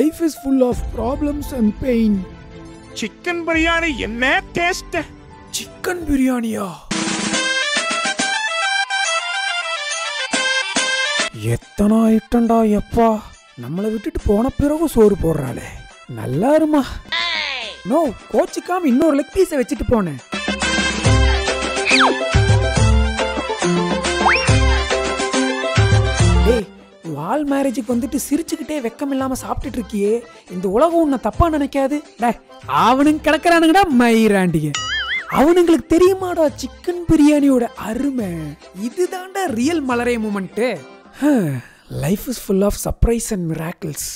Life is full of problems and pain chicken biryani என்ன taste chicken பிரியாணியா எத்தனை ஐட்டம்டா எப்பா? நம்மளை விட்டுட்டு போன பிறகு சோறு போடுறாளே. நல்லா இருமா. நோ கோச்சிக்காம இன்னொரு லெக் பீஸை வச்சுட்டு போனேன். வால் மேரேஜுக்கு வந்துட்டு சிரிச்சுக்கிட்டே வெக்கம் இல்லாமல் சாப்பிட்டுட்டு இருக்கியே. இந்த உலகம் உன்னை தப்பா நினைக்காது. டே அவனுங்க கிடக்கிறானுங்கடா மயிராண்டிங்க அவனுங்களுக்கு தெரியுமாடா சிக்கன் பிரியாணியோட அருமை? இதுதான்டா real Malare moment life is full of surprise and miracles